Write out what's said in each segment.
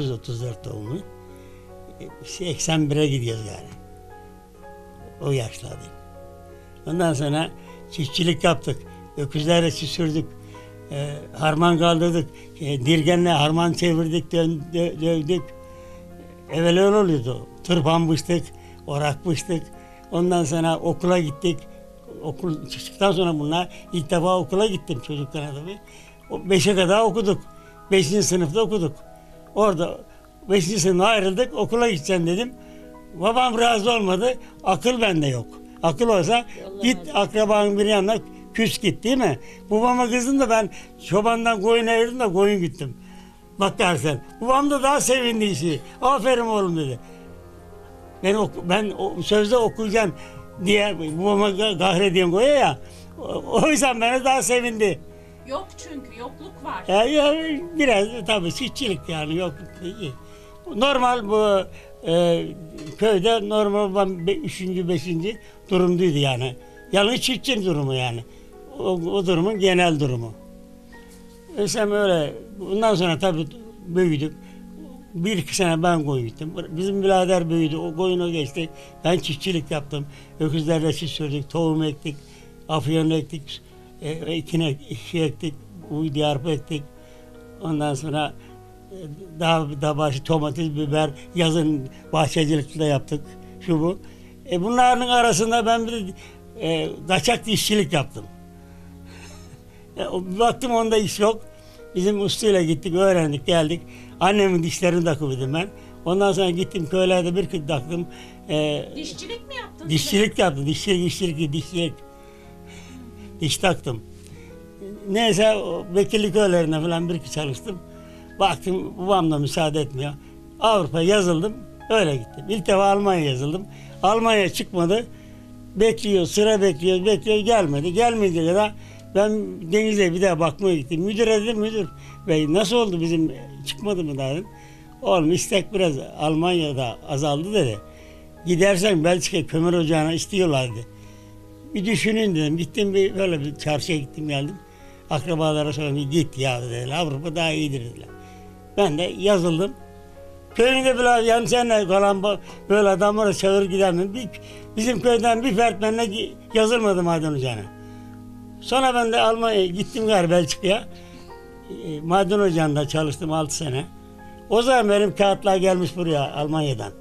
1934 doğumlu. E, 81'e gidiyoruz yani. O yaşlardayım. Ondan sonra çiftçilik yaptık. Öküzlerle sürdük. E, harman kaldırdık. E, dirgenle harman çevirdik, dön, dö- dövdük. Evvel öyle oluyordu. Tırpan biçtik, orak biçtik. Ondan sonra okula gittik. Okul çıktıktan sonra bunlar ilk defa okula gittim çocukken tabii. Beşe kadar okuduk. Beşinci sınıfta okuduk. Orada beşinci sınıfa ayrıldık. Okula gideceğim dedim. Babam razı olmadı. Akıl bende yok. Akıl olsa git akrabanın bir yanına küs git değil mi? Babama kızdım da ben çobandan koyun ayırdım da koyun gittim. Bak dersen. Babam da daha sevindi işi. Aferin oğlum dedi. Ben, oku- ben sözde okuyacağım diye babama gahredeyim koyuyor ya. O, o yüzden beni daha sevindi. Yok çünkü yokluk var. Ya, ya biraz tabii çiftçilik yani yok. iyi. Normal bu e, köyde normal ben be- üçüncü, beşinci durumduydu yani. Yalnız çiftçinin durumu yani. O, o durumun genel durumu. Mesela öyle. Bundan sonra tabii büyüdük. Bir iki sene ben koyun gittim. Bizim birader büyüdü. O koyunu geçti. Ben çiftçilik yaptım. Öküzlerle çift sürdük. Tohum ektik. Afyon ektik. Ekine şey ektik. Uydu arpa ektik. Ondan sonra e, daha daha başı domates, biber, yazın bahçecilik de yaptık. Şu bu. E bunların arasında ben bir e, kaçak işçilik yaptım. E, baktım onda iş yok. Bizim ustayla gittik, öğrendik, geldik. Annemin dişlerini takıverdim ben. Ondan sonra gittim köylerde bir kız taktım. E, Dişçilik mi yaptın? dişçilik yaptım. Dişçilik, dişçilik, dişçilik. Diş taktım. Neyse vekillik köylerine falan bir iki çalıştım. Baktım babam da müsaade etmiyor. Avrupa yazıldım. Öyle gittim. İlk defa Almanya yazıldım. Almanya çıkmadı. Bekliyor, sıra bekliyor, bekliyor gelmedi. Gelmeyince kadar ben denize bir daha bakmaya gittim. Müdüre dedim müdür bey nasıl oldu bizim çıkmadı mı daha dedim. Oğlum istek biraz Almanya'da azaldı dedi. Gidersen Belçika kömür ocağına istiyorlar dedi. Bir düşünün dedim. Gittim bir böyle bir çarşıya gittim geldim. Akrabalara söyledim git ya dediler. Avrupa daha iyidir dediler. Ben de yazıldım. Köyünde bile yani senle kalan böyle adamlara çağır giderdim. Bir, bizim köyden bir fert benimle gi- yazılmadı maden ocağına. Sonra ben de Almanya'ya gittim galiba Belçika'ya. E, maden ocağında çalıştım 6 sene. O zaman benim kağıtlar gelmiş buraya Almanya'dan.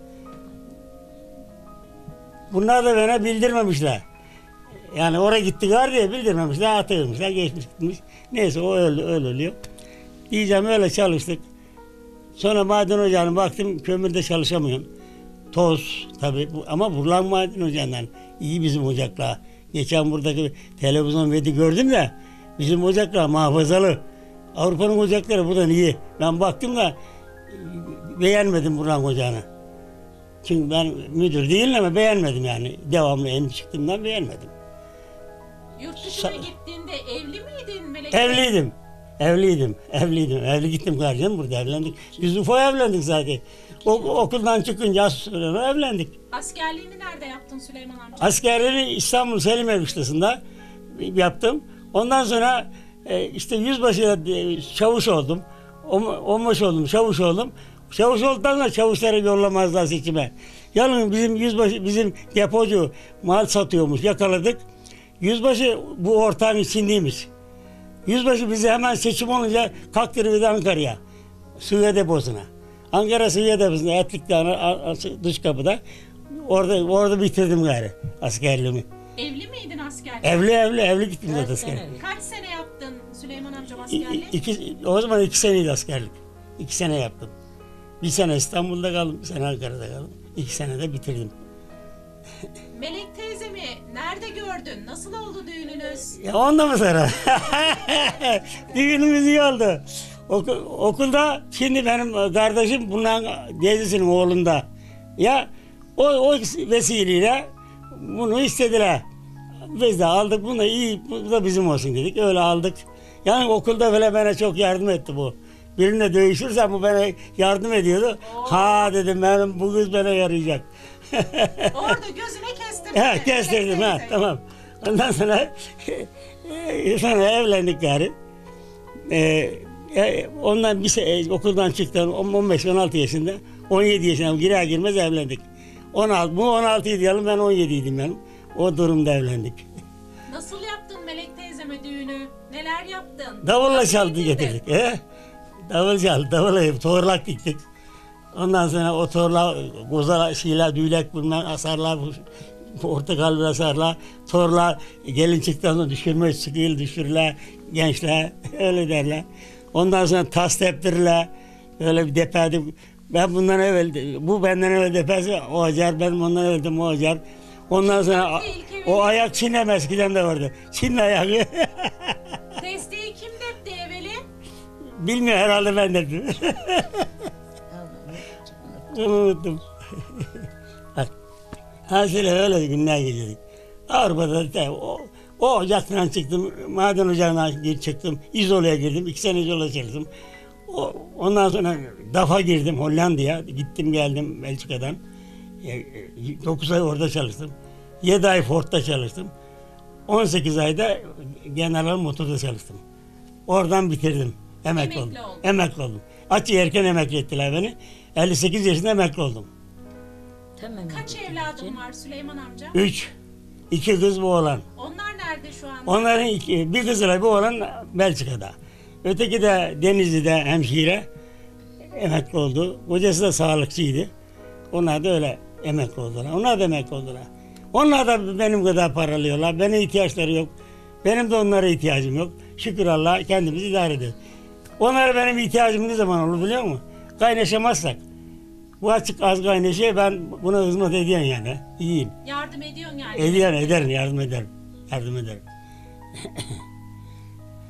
Bunlar da bana bildirmemişler. Yani oraya gitti var diye bildirmemişler, atıyormuşlar, geçmiş gitmiş. Neyse o öyle, öyle oluyor. Diyeceğim öyle çalıştık. Sonra maden ocağına baktım kömürde çalışamıyorum. Toz tabii ama burulan maden ocağından iyi bizim ocaklar. Geçen buradaki televizyon vedi gördüm de bizim ocaklar muhafazalı. Avrupa'nın ocakları buradan iyi. Ben baktım da beğenmedim buranın ocağını. Çünkü ben müdür değilim ama beğenmedim yani. Devamlı en çıktığımdan beğenmedim. Yurt dışına Sa- gittiğinde evli miydin Melek? Evliydim. Evliydim. Evliydim. Evli gittim kardeşim burada evlendik. Biz UFO evlendik zaten. O, okuldan çıkınca sonra evlendik. Askerliğini nerede yaptın Süleyman amca? Askerliğini İstanbul Selim Erkuşlası'nda yaptım. Ondan sonra e, işte yüzbaşı e, çavuş oldum. On- Onbaşı oldum, çavuş oldum. Çavuş olduktan sonra çavuşları yollamazlar seçime. Yalnız bizim yüzbaşı, bizim depocu mal satıyormuş, yakaladık. Yüzbaşı bu ortağın içindeymiş. Yüzbaşı bizi hemen seçim olunca kaktırdı Ankara'ya. Suya deposuna. Ankara suya deposuna etlikte dış kapıda. Orada orada bitirdim gari askerliğimi. Evli miydin asker? Evli evli evli gittim zaten askere. Kaç sene yaptın Süleyman amcam iki, o zaman iki seneydi askerlik. İki sene yaptım. Bir sene İstanbul'da kaldım, bir sene Ankara'da kaldım. İki sene de bitirdim. Melek teyzemi nerede gördün? Nasıl oldu düğününüz? Ya onda mı sıra? Düğünümüz iyi oldu. Oku- okulda şimdi benim kardeşim bunların teyzesinin oğlunda. Ya o, o vesileyle bunu istediler. Biz de aldık bunu da iyi bu da bizim olsun dedik. Öyle aldık. Yani okulda bile bana çok yardım etti bu. Birine dövüşürsem bu bana yardım ediyordu. Ha dedim benim bu kız bana yarayacak. Orada gözüne kestirdin. Ha, kestirdim ha tamam. Ondan sonra sonra evlendik gari. Ee, E, ondan bir se- e, okuldan çıktım 15-16 yaşında 17 yaşına girer girmez evlendik. 16 bu 16 diyelim ben 17 idim ben. O durumda evlendik. Nasıl yaptın Melek teyzeme düğünü? Neler yaptın? Davulla çaldı getirdik. He? Davul çaldı, davulla torlak diktik. Ondan sonra o torla, kozala, şeyler, düğlek bilmem asarlar, portakal asarlar, torla gelin çıktıktan sonra düşürme sıkıyla düşürürler gençler, öyle derler. Ondan sonra tas teptirirler, öyle bir deperde, ben bundan evvel, bu benden evvel depesi o acar, ben ondan evvel de o acar. Ondan sonra o ayak Çin'e eskiden de vardı. Çin ayağı. Desteği kim depti evveli? Bilmiyor herhalde ben dedim. Onu unuttum. Hasile öyle günler geçirdik. Avrupa'da da o, o ocaktan çıktım, maden ocağına gir çıktım, İzola'ya girdim, iki sene İzola'ya çalıştım. O, ondan sonra DAF'a girdim Hollanda'ya, gittim geldim Belçika'dan. 9 ay orada çalıştım. 7 ay Ford'da çalıştım. 18 ayda General Motor'da çalıştım. Oradan bitirdim. Emekli, Emekli oldum. oldun. Emekli oldum. Açı erken emekli ettiler beni. 58 yaşında emekli oldum. Tamam. Kaç evladın var Süleyman amca? 3. iki kız bu oğlan. Onlar nerede şu anda? Onların iki, bir kızıyla bir oğlan Belçika'da. Öteki de Denizli'de hemşire emekli oldu. Kocası da sağlıkçıydı. Onlar da öyle emekli oldular. Onlar da emekli oldular. Onlar da benim kadar paralıyorlar. Benim ihtiyaçları yok. Benim de onlara ihtiyacım yok. Şükür Allah kendimizi idare ediyoruz. Onlara benim ihtiyacım ne zaman olur biliyor musun? Kaynaşamazsak. Bu açık az kaynaşıyor ben buna hizmet ediyorum yani. İyiyim. Yardım ediyorsun yani. Ediyorum ederim yardım ederim. Yardım ederim.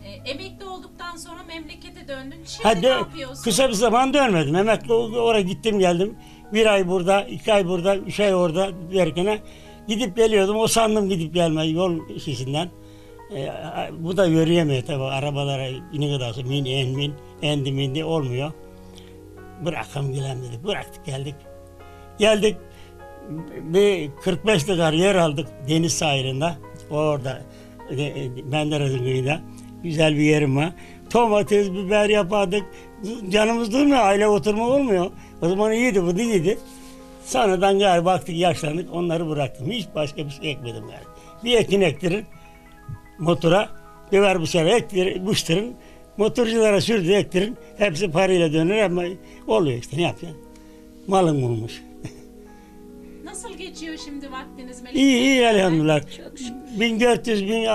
E, emekli olduktan sonra memlekete döndün. Şimdi Ha, ne yapıyorsun? kısa bir zaman dönmedim. Emekli oldu, oraya gittim geldim. Bir ay burada, iki ay burada, üç ay orada derken gidip geliyordum. O sandım gidip gelme yol şişinden. Ee, bu da yürüyemiyor tabii arabalara ne kadar olsa min en min endi mindi olmuyor. Bırakalım gidelim dedik. Bıraktık geldik. Geldik bir 45 dakika yer aldık deniz sahilinde. Orada e, Menderes'in kıyında. Güzel bir yerim var. Domates, biber yapardık. Canımız durmuyor. Aile oturma olmuyor. O zaman iyiydi, bu da iyiydi. Sonradan galiba baktık yaşlandık. Onları bıraktım. Hiç başka bir şey ekmedim yani. Bir ekin ektirin motora. Biber bıçağı ektirin, bıçtırın. Motorculara sürdü ektirin. Hepsi parayla dönür ama oluyor işte ne yapacaksın? Malın bulmuş. Nasıl geçiyor şimdi vaktiniz Melek İyi iyi elhamdülillah. Çok şükür. 1400 bin,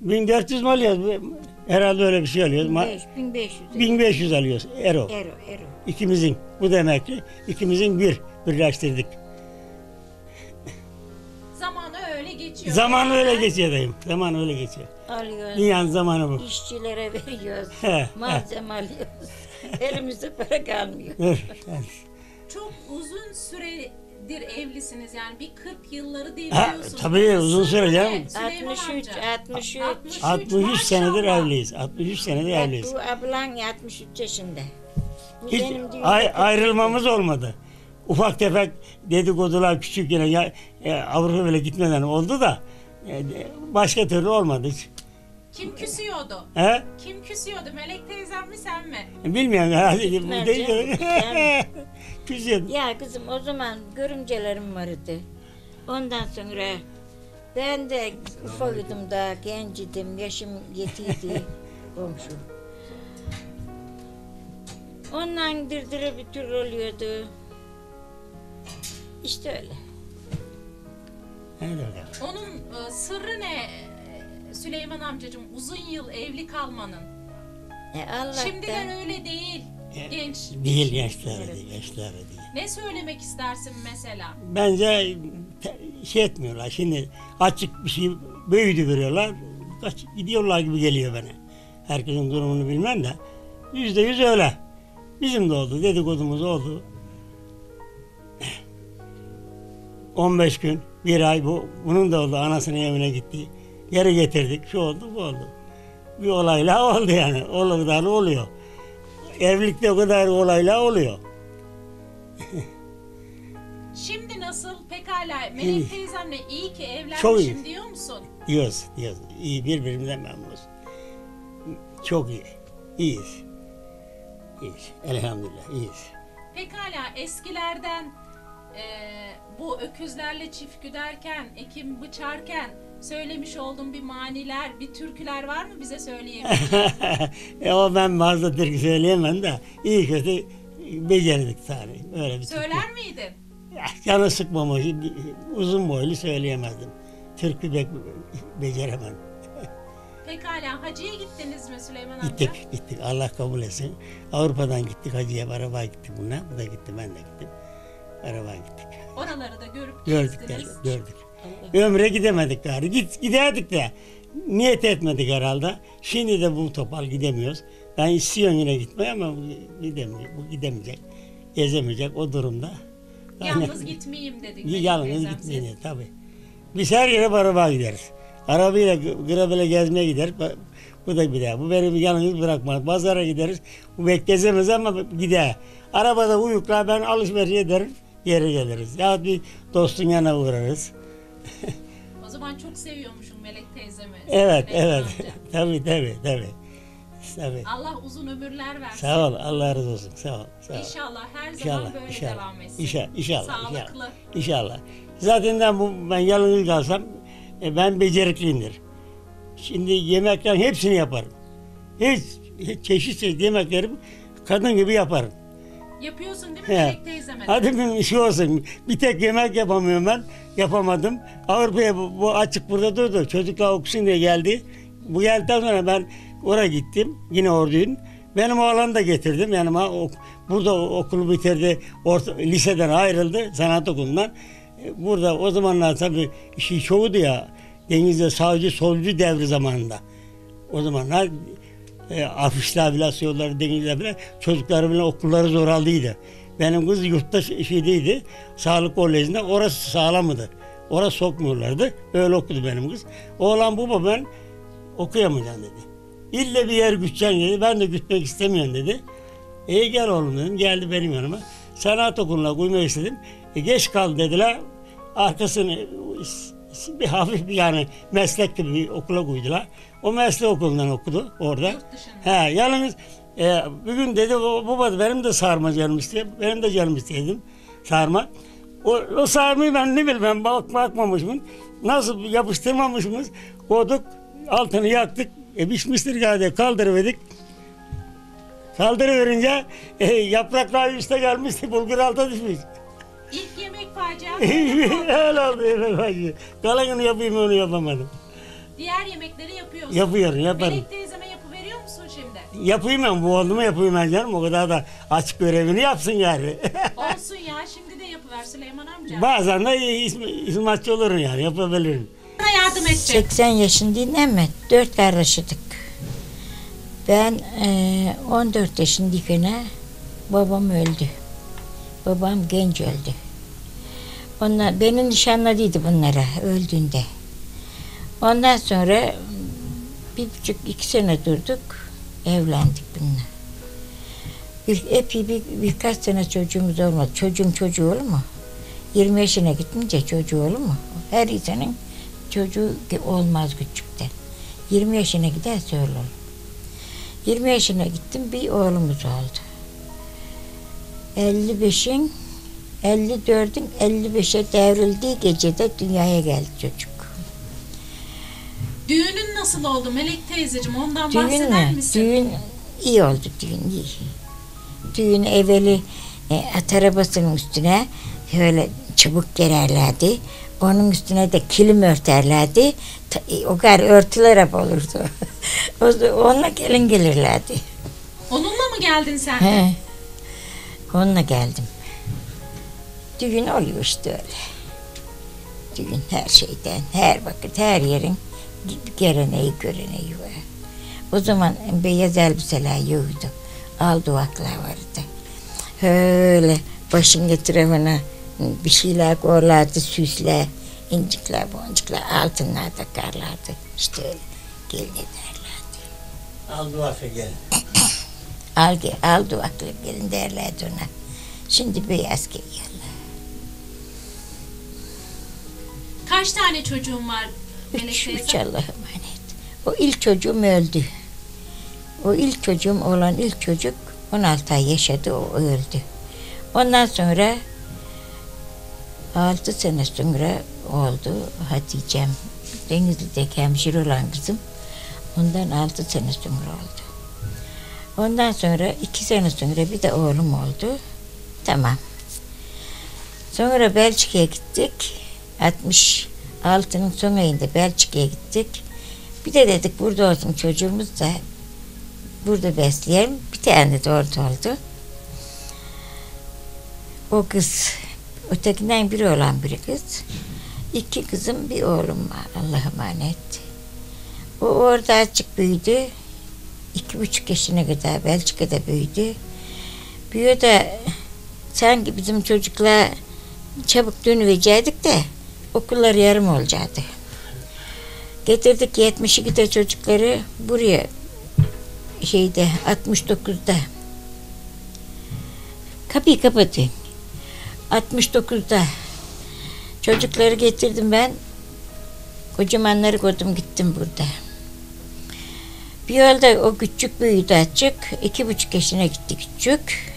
1400 mi alıyoruz? Herhalde öyle bir şey alıyoruz. Ma- 1500. 1500 alıyoruz. Ero. Ero, ero. İkimizin. Bu demek ki ikimizin bir birleştirdik. Geçiyor. Zaman öyle geçiyor dayım. Zaman öyle geçiyor. Alıyoruz. Dünyanın zamanı bu. İşçilere veriyoruz. He, Malzeme alıyoruz. Elimizde para kalmıyor. Dur. Çok uzun süredir evlisiniz yani bir 40 yılları Ha, deviriyorsunuz. tabii uzun süre canım. Süleyman 63, amca. 63. 63 senedir evliyiz. 63 senedir evliyiz. bu ablan 63 yaşında. Bu Hiç benim ay- 40 ayrılmamız olmadı. Ufak tefek dedikodular küçük yine ya, e, Avrupa bile gitmeden oldu da e, başka türlü olmadı hiç. Kim küsüyordu? He? Kim küsüyordu? Melek teyzem mi sen mi? Bilmiyorum herhalde. Değil. canım, yani. Küsüyordu. Ya kızım o zaman görümcelerim vardı. Ondan sonra ben de ufakıdım daha gencidim, yaşım yetiydi komşu. Ondan dırdırı bir tür oluyordu. İşte öyle. Öyle öyle. Onun e, sırrı ne e, Süleyman amcacığım uzun yıl evli kalmanın? E Allah'tan Şimdiden öyle değil. E, Genç. Değil gençlere değil, gençlere değil. Ne söylemek istersin mesela? Bence şey etmiyorlar. Şimdi açık bir şey büyüdü veriyorlar. Kaç, gidiyorlar gibi geliyor bana. Herkesin durumunu bilmem de. Yüzde yüz öyle. Bizim de oldu. Dedikodumuz oldu. 15 gün, bir ay bu. Bunun da oldu. Anasının evine gitti. Geri getirdik. Şu oldu, bu oldu. Bir olayla oldu yani. O kadar oluyor. Evlilikte o kadar olayla oluyor. Şimdi nasıl? Pekala İyi. Melek teyzemle iyi ki Çok evlenmişim iyi. diyor musun? Diyoruz, diyoruz. İyi birbirimizden memnunuz. Çok iyi. İyiyiz. İyiyiz. Elhamdülillah iyiyiz. Pekala eskilerden e, bu öküzlerle çift güderken, ekim biçarken söylemiş olduğum bir maniler, bir türküler var mı bize söyleyebileceğin? e o ben fazla türkü söyleyemem de iyi kötü becerdik yani. Öyle bir türkü. Söyler miydin? Ya, Canı sıkmamış, uzun boylu söyleyemezdim. Türkü pek beceremem. Pekala hacıya gittiniz mi Süleyman amca? Gittik, gittik. Allah kabul etsin. Avrupa'dan gittik hacıya, arabaya gittik bunlar. Bu da gitti, ben de gittim. Arabaya gittik. Oraları da görüp Gördük, gezdiniz. gel- gördük. Ömre gidemedik gari. Git, giderdik de niyet etmedik herhalde. Şimdi de bu topal gidemiyoruz. Ben istiyorum yine gitmeyi ama bu gidemiyor. Bu gidemeyecek. Gezemeyecek o durumda. Yalnız gitmeyeyim dedik. Yalnız teyzem gitmeyin tabii. Biz her yere arabaya gideriz. Arabayla grabele gezmeye gider. Bu- da bir daha. Bu beni yalnız bırakmaz. Pazara gideriz. Bu pek gezemez ama gider. Arabada uyukla ben alışveriş ederim. Geri geliriz. Ya bir dostun yanına uğrarız. O zaman çok seviyormuşum Melek teyzemi. Evet, Süleyman evet. tabii, tabii, tabii. Tabii. Allah uzun ömürler versin. Sağ ol. Allah razı olsun. Sağ ol. Sağ ol. İnşallah her zaman İnşallah, böyle inşallah. devam etsin. İnşallah, inşallah, Sağlıklı. inşallah. İnşallah. Zaten de bu ben yalnız kalsam e, ben becerikliyimdir. Şimdi yemeklerin hepsini yaparım. Hiç, hiç çeşit çeşit yemekleri kadın gibi yaparım. Yapıyorsun değil mi He. Melek teyzeme? Hadi bir işi olsun. Bir tek yemek yapamıyorum ben. Yapamadım. Avrupa'ya bu, bu açık burada durdu. Çocuklar okusun diye geldi. Bu geldikten sonra ben oraya gittim. Yine orduyum. Benim oğlanı da getirdim yanıma. Ok- Burada o- okulu bitirdi. Orta, liseden ayrıldı. Sanat okulundan. E, Burada o zamanlar tabii işi çoğuydu ya. Denizde sağcı solcu devri zamanında. O zamanlar e, afişler bile asıyorlar denizde bile. Çocukları bile okulları zor aldıydı. Benim kız yurtta şeydeydi. Sağlık kolejinde. Orası sağlamdı. Orası sokmuyorlardı. Öyle okudu benim kız. Oğlan baba ben okuyamayacağım dedi. İlle bir yer güteceksin dedi. Ben de gütmek istemiyorum dedi. E gel oğlum dedim. Geldi benim yanıma. Sanat okuluna koymak istedim. E, geç kal dediler. Arkasını bir hafif bir yani meslek gibi bir okula koydular. O meslek okulundan okudu orada. He, yalnız e, bir gün dedi "Baba, benim de sarma istiyor. Benim de canım istedim sarma. O, o sarmayı ben ne bileyim ben bak, bakmamışım. Nasıl yapıştırmamışız. Koyduk altını yaktık. E, pişmiştir galiba kaldırıverdik. Kaldırıverince e, yapraklar üste gelmişti. Bulgur alta düşmüş. İlk yemek facia. öyle oldu öyle bacı. Kalanını yapayım onu yapamadım. Diğer yemekleri yapıyorsun. Yapıyorum yaparım. Melek teyzeme yapıveriyor musun şimdi? Yapayım ben bu oldu mu yapayım ben canım. O kadar da açık görevini yapsın yani. Olsun ya şimdi de yapıver Süleyman amca. Bazen de hizm- hizmetçi olurum yani yapabilirim. Bana yardım edecek. 80 yaşındayım ama dört kardeşidik. Ben eee, 14 yaşındayken babam öldü. Babam genç öldü. Onlar, beni nişanladıydı bunlara öldüğünde. Ondan sonra bir buçuk iki sene durduk. Evlendik bununla. Bir, epey bir, birkaç sene çocuğumuz olmadı. Çocuğun çocuğu olur mu? 20 yaşına gittince çocuğu olur mu? Her insanın çocuğu olmaz küçükten. 20 yaşına giderse öyle olur. 20 yaşına gittim bir oğlumuz oldu. 55'in 54'ün 55'e devrildiği gecede dünyaya geldi çocuk. Düğünün nasıl oldu Melek teyzeciğim ondan Düğün bahseder mü? misin? Düğün iyi oldu düğün iyi. Düğün evveli e, at arabasının üstüne böyle çubuk gererlerdi. Onun üstüne de kilim örterlerdi. Ta- e, O kadar örtüler hep olurdu. O Onunla gelin gelirlerdi. Onunla mı geldin sen? de? He. Onunla geldim. Düğün oluyor işte öyle. Düğün her şeyden, her vakit, her yerin geleneği, göreneği var. O zaman beyaz elbiseler yoktu. Al duvaklar vardı. Öyle başın getiremene bir şeyler koyarlardı, süsler, incikler, boncuklar, altınlar takarlardı. İşte öyle gelin ederlerdi. Al duası gel. Al, al duvaklı gelin derlerdi ona. Şimdi beyaz geliyorlar. Kaç tane çocuğun var Üç, üç? Allah'a emanet. O ilk çocuğum öldü. O ilk çocuğum olan ilk çocuk 16 ay yaşadı, o öldü. Ondan sonra 6 sene sonra oldu Hatice'm. Denizli'deki hemşire olan kızım. Ondan 6 sene sonra oldu. Ondan sonra 2 sene sonra bir de oğlum oldu. Tamam. Sonra Belçika'ya gittik. 66'nın son ayında Belçika'ya gittik. Bir de dedik burada olsun çocuğumuz da burada besleyelim. Bir tane de orada oldu. O kız, ötekinden biri olan bir kız. İki kızım, bir oğlum var. Allah'a emanet. O orada açık büyüdü. İki buçuk yaşına kadar Belçika'da büyüdü. Büyüyor da sanki bizim çocuklar çabuk dönüvecektik de okullar yarım olacaktı. Getirdik 72'de çocukları buraya şeyde 69'da kapıyı kapatayım. 69'da çocukları getirdim ben. Kocamanları koydum gittim burada. Bir yolda o küçük büyüdü açık. iki buçuk yaşına gitti küçük.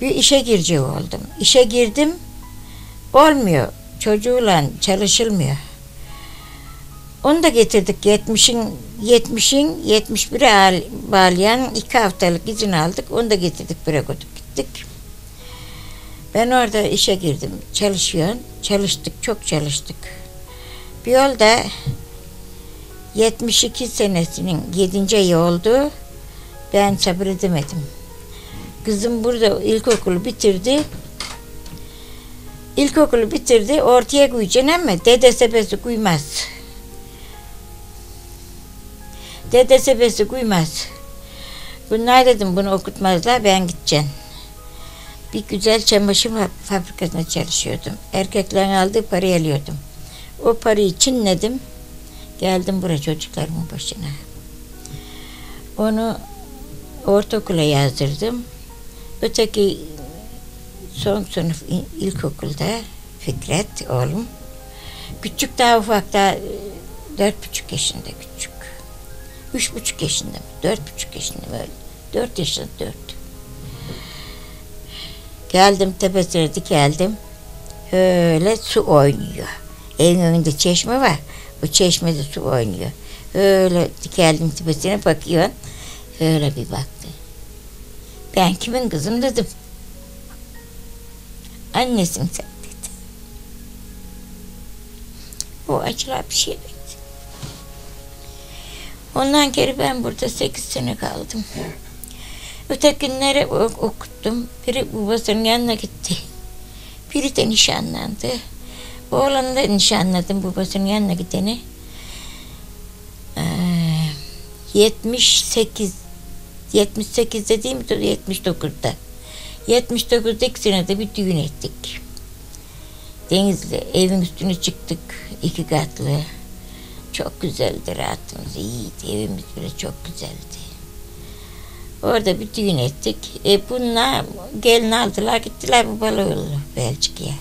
Bir işe girecek oldum. İşe girdim. Olmuyor. Çocuğuyla çalışılmıyor. Onu da getirdik 70'in 70'in 71'e al- bağlayan iki haftalık izin aldık. Onu da getirdik buraya gittik. Ben orada işe girdim. Çalışıyorum. Çalıştık. Çok çalıştık. Bir yolda 72 senesinin 7. ayı oldu. Ben sabredemedim. Kızım burada ilkokulu bitirdi. İlkokulu bitirdi. Ortaya koyacaksın ama dede sepesi kuymaz. Dede sepesi kuymaz. Bunlar dedim bunu okutmazlar ben gideceğim. Bir güzel çamaşır fa- fabrikasında çalışıyordum. Erkeklerin aldığı parayı alıyordum. O parayı çinledim. Geldim buraya çocuklarımın başına. Onu ortaokula yazdırdım. Öteki son sınıf il- ilkokulda Fikret oğlum. Küçük daha ufak daha e, dört buçuk yaşında küçük. Üç buçuk yaşında mı? Dört buçuk yaşında mı? Öyle. Dört yaşında dört. Geldim tepesine dikeldim. Öyle su oynuyor. Evin önünde çeşme var. O çeşmede su oynuyor. Öyle dikeldim tepesine bakıyor. Öyle bir baktı. Ben kimin kızım dedim. Annesin sen dedi. O acılar bir şey. Ondan geri ben burada sekiz sene kaldım. Ötekinleri ok- okuttum. Biri babasının yanına gitti. Biri de nişanlandı. Oğlanı da nişanladım babasının yanına gideni. Ee, 78 78 dediğim 79'da. 79'da iki senede bir düğün ettik. Denizli evin üstüne çıktık iki katlı. Çok güzeldi rahatımız iyiydi evimiz bile çok güzeldi. Orada bir düğün ettik. E bunlar gelin aldılar gittiler bu Baloğlu Belçika'ya.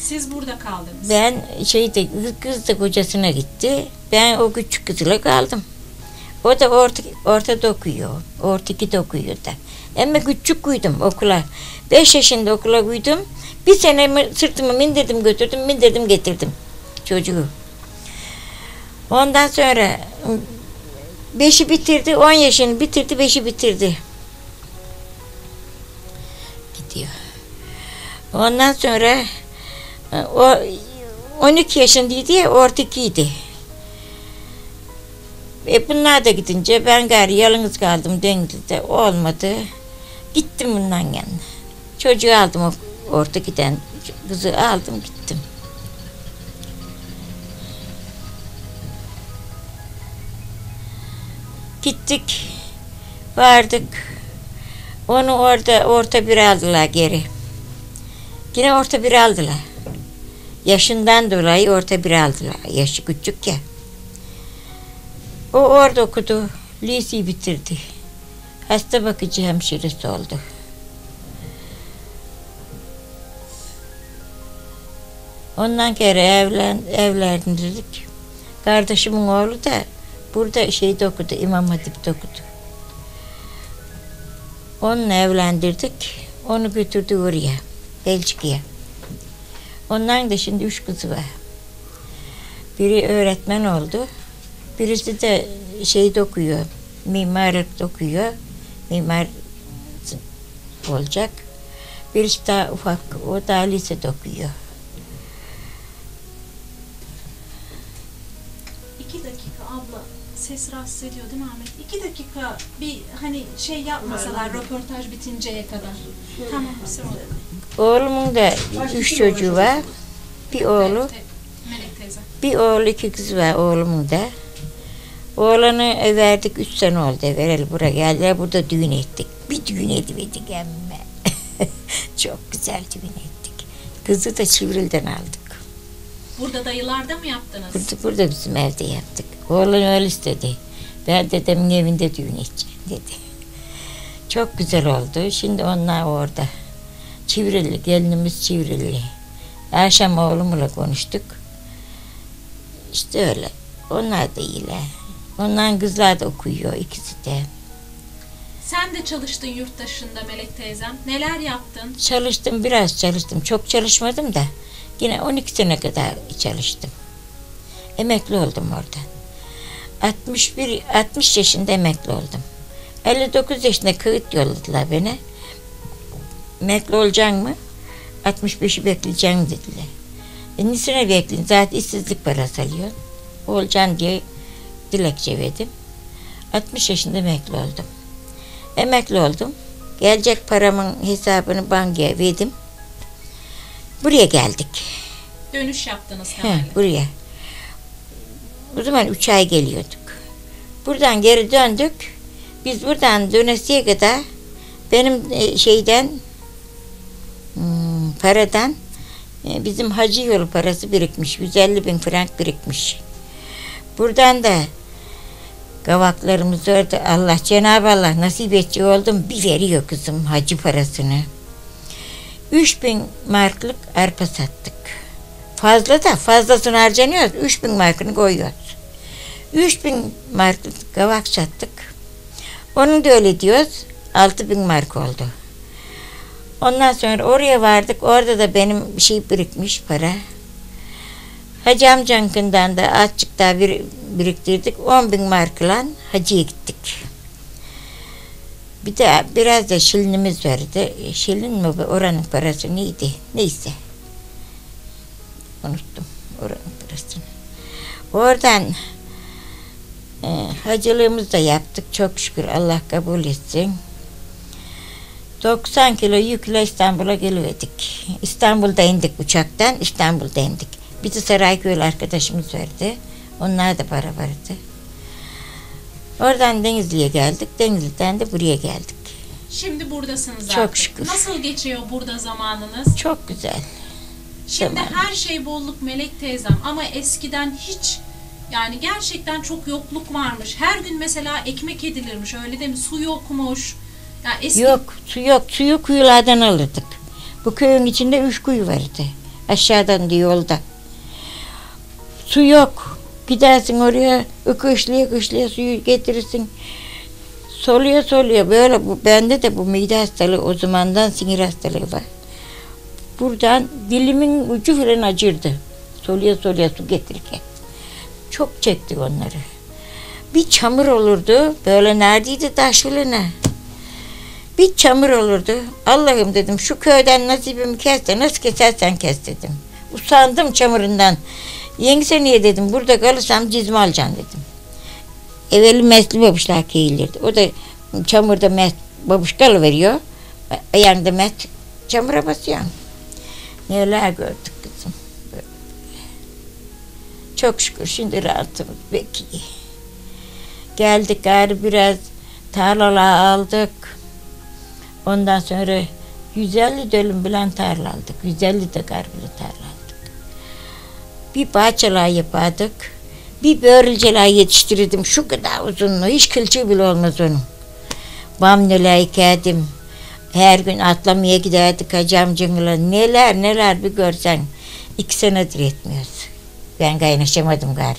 Siz burada kaldınız. Ben şeyde kız da kocasına gitti. Ben o küçük kızla kaldım. O da orta, ortada okuyor. Orta ikide okuyor da. Ama küçük kuydum okula. Beş yaşında okula kuydum. Bir sene sırtımı mindirdim götürdüm, mindirdim getirdim çocuğu. Ondan sonra beşi bitirdi, on yaşını bitirdi, beşi bitirdi. Gidiyor. Ondan sonra e, o 12 yaşındaydı ya orta ikiydi. E bunlar da gidince ben gari yalnız kaldım Denizli'de. Olmadı. Gittim bundan yanına. Çocuğu aldım o orta giden kızı aldım gittim. Gittik. Vardık. Onu orada orta bir aldılar geri. Yine orta bir aldılar. Yaşından dolayı orta bir aldılar. Yaşı küçük ya. O orada okudu. Liseyi bitirdi. Hasta bakıcı hemşiresi oldu. Ondan kere evlen, evlendirdik. Kardeşimin oğlu da burada şeyde okudu, İmam Hatip'te okudu. Onunla evlendirdik. Onu götürdü oraya. Belçika'ya. Onların da şimdi üç kızı var. Biri öğretmen oldu. Birisi de şey okuyor. Mimarlık okuyor. Mimar olacak. Birisi daha ufak. O da lisede okuyor. İki dakika abla ses rahatsız ediyor değil mi Ahmet? İki dakika bir hani şey yapmasalar röportaj bitinceye kadar. Tamam sonra. Oğlumun da üç çocuğu var. Bir oğlu, Melek teyze. bir oğlu iki kız var oğlumun da. Oğlanı verdik üç sene oldu vereli buraya geldiler burada düğün ettik. Bir düğün ediverdik emme. Çok güzel düğün ettik. Kızı da Çivril'den aldık. Burada dayılarda mı yaptınız? Burada, burada bizim evde yaptık. Oğlan öyle istedi. Ben dedemin evinde düğün edeceğim dedi. Çok güzel oldu. Şimdi onlar orada. Çivrilli, gelinimiz Çivrilli. Akşam oğlumla konuştuk. İşte öyle. Onlar da iyiler. Onların kızlar da okuyor ikisi de. Sen de çalıştın yurt dışında Melek teyzem. Neler yaptın? Çalıştım biraz çalıştım. Çok çalışmadım da. Yine 12 sene kadar çalıştım. Emekli oldum oradan. 61 60 yaşında emekli oldum. 59 yaşında kağıt yolladılar beni. Emekli olacaksın mı? 65'i bekleyeceksin dediler. E nesine bekleyin? Zaten işsizlik parası alıyor. Olacaksın diye dilekçe verdim. 60 yaşında emekli oldum. Emekli oldum. Gelecek paramın hesabını bankaya verdim. Buraya geldik. Dönüş yaptınız He, herhalde. buraya. O zaman üç ay geliyorduk. Buradan geri döndük. Biz buradan dönesiye kadar benim e, şeyden hmm, paradan e, bizim hacı yolu parası birikmiş. 150 bin frank birikmiş. Buradan da Kavaklarımız orada Allah Cenab-ı Allah nasip etçi oldum bir veriyor kızım hacı parasını. 3000 marklık arpa sattık. Fazla da fazlasını harcanıyoruz. 3000 markını koyuyoruz. 3000 marklık kavak sattık. Onu da öyle diyoruz. 6000 mark oldu. Ondan sonra oraya vardık. Orada da benim bir şey birikmiş para. Hacı amcankından da azıcık daha bir, biriktirdik. 10 bin markla hacıya gittik. Bir de biraz da şilinimiz vardı. Şilin mi oranın parası neydi? Neyse. Unuttum oranın parasını. Oradan e, hacılığımızı da yaptık. Çok şükür Allah kabul etsin. 90 kilo yükle İstanbul'a geliverdik. İstanbul'da indik uçaktan, İstanbul'da indik. De Sarayköylü arkadaşımız vardı. Onlar da para vardı. Oradan Denizli'ye geldik. Denizli'den de buraya geldik. Şimdi buradasınız Çok artık. şükür. Nasıl geçiyor burada zamanınız? Çok güzel. Şimdi Tamam. her şey bolluk Melek teyzem ama eskiden hiç yani gerçekten çok yokluk varmış. Her gün mesela ekmek edilirmiş öyle değil mi? Su yokmuş. Yani eski Yok, su yok. Suyu kuyulardan alırdık. Bu köyün içinde üç kuyu vardı. Aşağıdan da yolda. Su yok. Gidersin oraya, ıkışlıya ıkışlıya suyu getirirsin. Soluyor soluyor. Böyle bu, bende de bu mide hastalığı o zamandan sinir hastalığı var. Buradan dilimin ucu falan acırdı. Soluya soluya su getirirken. Çok çektik onları. Bir çamur olurdu. Böyle neredeydi taşlı ne? Bir çamur olurdu. Allah'ım dedim şu köyden nasibimi kes de nasıl kesersen kes dedim. Usandım çamurundan. Yengse niye dedim burada kalırsam cizme alacağım dedim. Evveli mesli babuşlar keyilirdi. O da çamurda mes, babuş kalıveriyor. Ayağında mes çamura basıyor. Neler gördük kızım. Çok şükür şimdi rahatımız pek iyi. Geldik gari biraz tarlalar aldık. Ondan sonra 150 dönüm bilen tarla aldık. 150 de garbili tarla aldık. Bir bahçeler yapardık. Bir börülceler yetiştirirdim. Şu kadar uzunluğu. Hiç kılçığı bile olmaz onun. Bamneler ekerdim. Her gün atlamaya giderdik hacı amcamla. Neler neler bir görsen. İki senedir yetmiyoruz. Ben kaynaşamadım gari.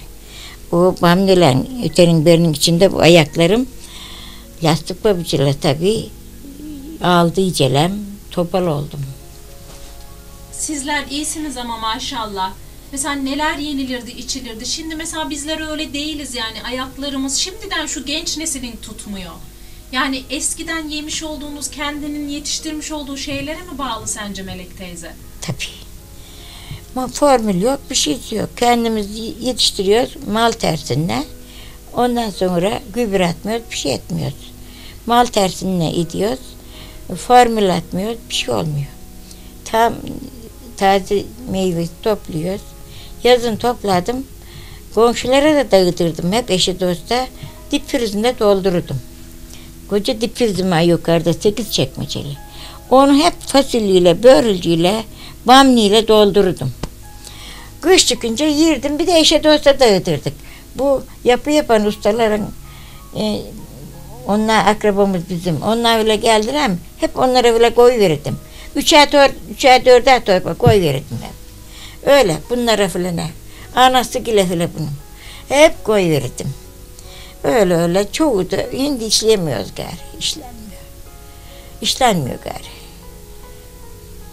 O bamneler ötenin birinin içinde bu ayaklarım lastik babıcıyla tabii aldı icelem, topal oldum. Sizler iyisiniz ama maşallah. Mesela neler yenilirdi, içilirdi. Şimdi mesela bizler öyle değiliz yani. Ayaklarımız şimdiden şu genç neslin tutmuyor. Yani eskiden yemiş olduğunuz, kendinin yetiştirmiş olduğu şeylere mi bağlı sence Melek teyze? Tabii. Ama formül yok, bir şey yok. Kendimiz yetiştiriyoruz mal tersinle. Ondan sonra gübre atmıyoruz, bir şey etmiyoruz. Mal tersinle ediyoruz. Formül atmıyoruz, bir şey olmuyor. Tam taze meyve topluyoruz. Yazın topladım. Komşulara da dağıtırdım hep eşi dosta. Dip frizinde doldururdum. Koca dip frizim var yukarıda sekiz çekmeceli. Onu hep fasulyeyle, börülceyle, bamniyle doldururdum. Kış çıkınca yirdim bir de eşe dosta dağıtırdık. Bu yapı yapan ustaların e, onlar akrabamız bizim. Onlar öyle geldiler mi? Hep onlara öyle koy verirdim. Üçer, dört, üçer dörder torba koy verirdim. Öyle bunlara filan. hep. Anası gile filan bunun. Hep koy verirdim. Öyle öyle çoğu da şimdi işleyemiyoruz gari. İşlenmiyor. İşlenmiyor gari.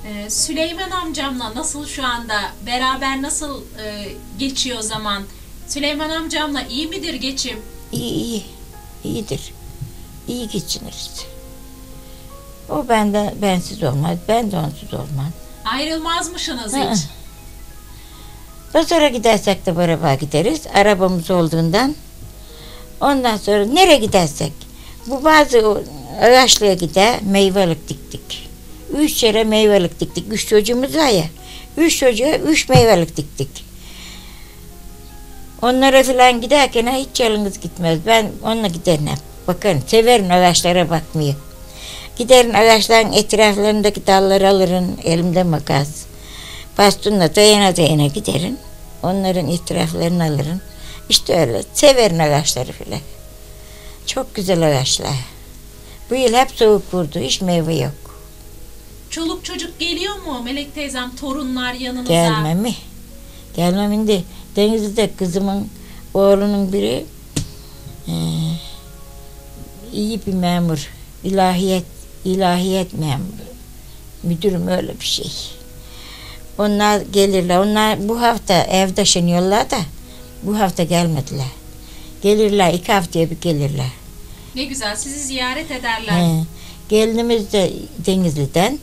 Ee, Süleyman amcamla nasıl şu anda beraber nasıl e, geçiyor zaman? Süleyman amcamla iyi midir geçim? İyi iyi. iyidir. İyi geçiniriz. O benden bensiz olmaz. Ben de onsuz olmam. Ayrılmazmışsınız hiç. Pazara gidersek de beraber gideriz. Arabamız olduğundan. Ondan sonra nereye gidersek. Bu bazı ağaçlığa gider meyvelik diktik. Üç yere meyvelik diktik. Üç çocuğumuz var ya. Üç çocuğa üç meyvelik diktik. Onlara falan giderken hiç yalnız gitmez. Ben onunla giderim hep. Bakın severim ağaçlara bakmayı. Giderim ağaçların etraflarındaki dalları alırım. Elimde makas. Bastonla dayana dayana giderim. Onların etraflarını alırım. İşte öyle. Severim ağaçları filan. Çok güzel ağaçlar. Bu yıl hep soğuk vurdu. Hiç meyve yok. Çoluk çocuk geliyor mu Melek teyzem? Torunlar yanınıza. Gelme mi? Gelmem indi. Denizli'de kızımın oğlunun biri eee, iyi bir memur. İlahiyet, ilahiyet memuru. Müdürüm öyle bir şey. Onlar gelirler. Onlar bu hafta ev taşınıyorlar da bu hafta gelmediler. Gelirler. iki haftaya bir gelirler. Ne güzel sizi ziyaret ederler. He. Gelinimiz de Denizli'den.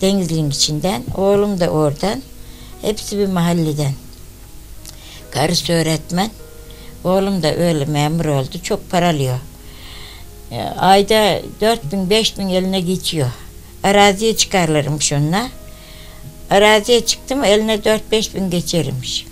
Denizli'nin içinden. Oğlum da oradan. Hepsi bir mahalleden. Karısı öğretmen. Oğlum da öyle memur oldu. Çok paralıyor. E, Ayda 4 bin 5 bin eline geçiyor. Araziye çıkarlarmış onunla. Araziye çıktı mı eline 4-5 bin geçermiş.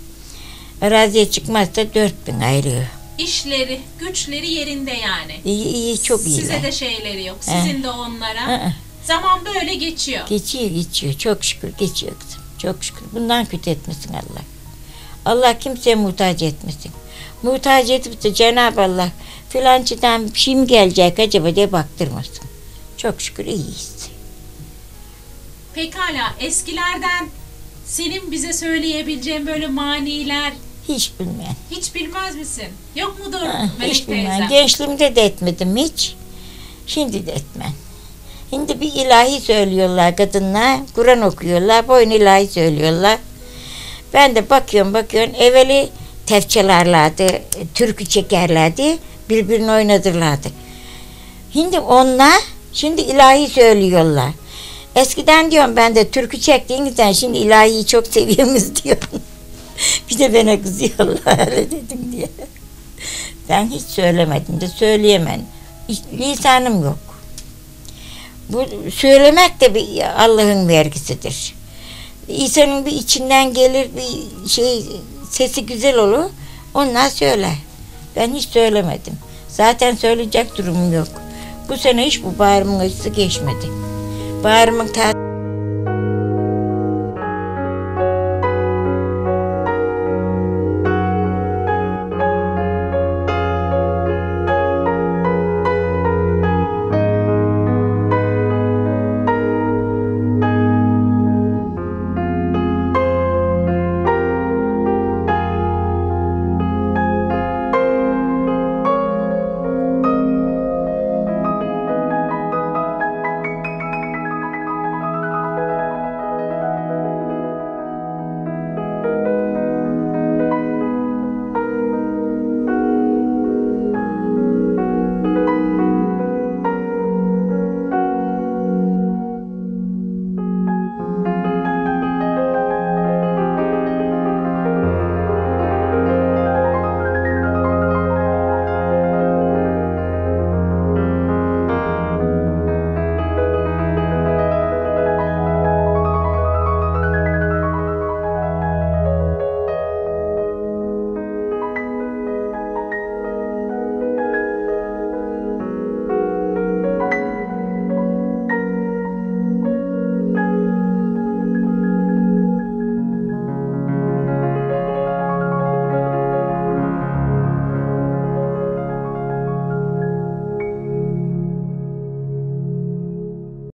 Araziye çıkmazsa 4 bin ayrıyor. İşleri, güçleri yerinde yani. İyi iyi çok iyi. Size de şeyleri yok. Sizin de onlara. Hı. Zaman böyle geçiyor. Geçiyor geçiyor. Çok şükür geçiyor kızım. Çok şükür. Bundan kötü etmesin Allah. Allah kimseye muhtaç etmesin. Muhtaç edip de Cenab-ı Allah filancıdan bir şey mi gelecek acaba diye baktırmasın. Çok şükür iyiyiz. Pekala eskilerden senin bize söyleyebileceğin böyle maniler Hiç bilmeyen. hiç bilmez misin? Yok mudur Ha, Melek hiç bilmeyen. teyzem? Gençliğimde de etmedim hiç. Şimdi de etmem. Şimdi bir ilahi söylüyorlar kadınlar. Kur'an okuyorlar. Boyun ilahi söylüyorlar. Ben de bakıyorum bakıyorum. Evveli tefçelerlerdi. Türkü çekerlerdi. Birbirini oynadırlardı. Şimdi onlar şimdi ilahi söylüyorlar. Eskiden diyorum ben de türkü çektiğinizden şimdi ilahiyi çok seviyoruz diyorum. bir de bana kızıyorlar öyle dedim diye. Ben hiç söylemedim de söyleyemem. Hiç- Lisanım yok. Bu söylemek de bir Allah'ın vergisidir. İnsanın bir içinden gelir bir şey sesi güzel olur. Onlar söyler. Ben hiç söylemedim. Zaten söyleyecek durumum yok. Bu sene hiç bu bağrımın acısı geçmedi. Bağrımın ta